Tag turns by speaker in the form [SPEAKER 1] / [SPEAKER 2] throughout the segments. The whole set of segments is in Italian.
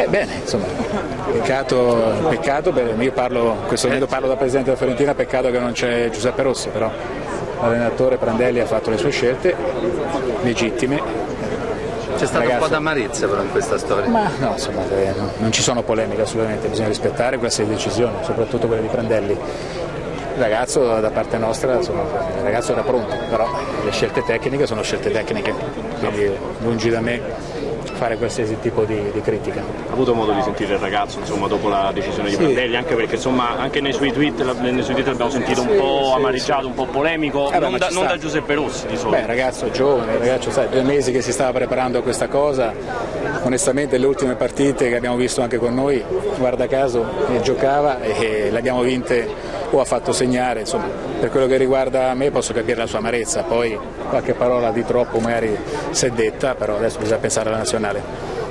[SPEAKER 1] Eh, bene, insomma, peccato, peccato io parlo, in questo momento parlo da Presidente della Fiorentina, peccato che non c'è Giuseppe Rossi, però l'allenatore Prandelli ha fatto le sue scelte, legittime.
[SPEAKER 2] C'è stato
[SPEAKER 1] Ragazzo.
[SPEAKER 2] un po' d'amarezza però in questa storia.
[SPEAKER 1] Ma no, insomma, eh, no, non ci sono polemiche assolutamente, bisogna rispettare queste decisioni, soprattutto quelle di Prandelli. Il ragazzo da parte nostra, insomma, il ragazzo era pronto, però le scelte tecniche sono scelte tecniche, quindi lungi da me fare qualsiasi tipo di, di critica.
[SPEAKER 3] Ha avuto modo di sentire il ragazzo insomma, dopo la decisione di
[SPEAKER 1] Sì.
[SPEAKER 3] Prandelli, anche perché insomma, anche nei suoi tweet, nei suoi tweet l'abbiamo sentito un po'
[SPEAKER 1] sì,
[SPEAKER 3] amareggiato, un po' polemico,
[SPEAKER 1] Eh beh,
[SPEAKER 3] non, da, non da Giuseppe Rossi di solito.
[SPEAKER 1] Beh, ragazzo giovane, ragazzo, sai, due mesi che si stava preparando a questa cosa, onestamente le ultime partite che abbiamo visto anche con noi, guarda caso, giocava e le abbiamo vinte o ha fatto segnare, insomma, per quello che riguarda me posso capire la sua amarezza, poi qualche parola di troppo magari si è detta, però adesso bisogna pensare alla nazionale.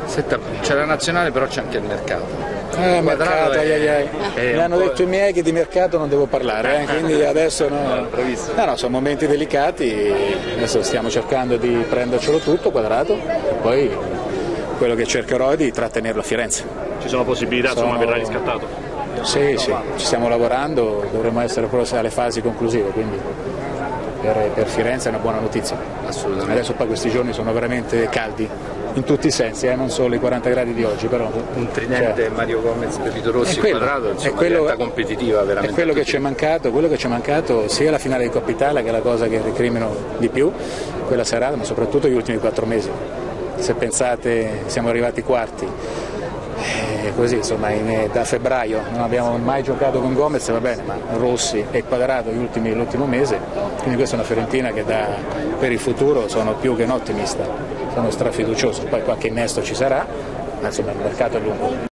[SPEAKER 2] Senta, c'è la nazionale però c'è anche il mercato.
[SPEAKER 1] Eh, mercato,
[SPEAKER 2] è-
[SPEAKER 1] ai ai ai.
[SPEAKER 2] è
[SPEAKER 1] Mi hanno detto i miei che di mercato non devo parlare, eh, quindi adesso no. No, no, sono momenti delicati, adesso stiamo cercando di prendercelo tutto quadrato e poi quello che cercherò è di trattenerlo a Firenze.
[SPEAKER 3] Ci sono possibilità, insomma,
[SPEAKER 1] Sono-
[SPEAKER 3] verrà riscattato.
[SPEAKER 1] Sì, sì, ci stiamo lavorando, dovremmo essere proprio alle fasi conclusive, quindi per, per Firenze è una buona notizia.
[SPEAKER 2] Assolutamente.
[SPEAKER 1] Adesso poi questi giorni sono veramente caldi, in tutti i sensi, eh, non solo i 40 gradi di oggi, però...
[SPEAKER 2] Un tridente
[SPEAKER 1] cioè,
[SPEAKER 2] Mario Gomez, Pepito Rossi,
[SPEAKER 1] è quello,
[SPEAKER 2] quadrato,
[SPEAKER 1] è
[SPEAKER 2] insomma,
[SPEAKER 1] quello-
[SPEAKER 2] diventa competitiva veramente.
[SPEAKER 1] È quello che ci è mancato, quello che ci è mancato sia la finale di Coppa Italia che è la cosa che recrimino di più, quella serata, ma soprattutto gli ultimi quattro mesi. Se pensate siamo arrivati quarti, eh, così insomma in- da febbraio non abbiamo mai giocato con Gomez, va bene, ma Rossi e Quadrato l'ultimo mese, quindi questa è una Fiorentina che da- per il futuro sono più che un ottimista, sono strafiducioso, poi qualche innesto ci sarà, ma insomma il mercato è lungo.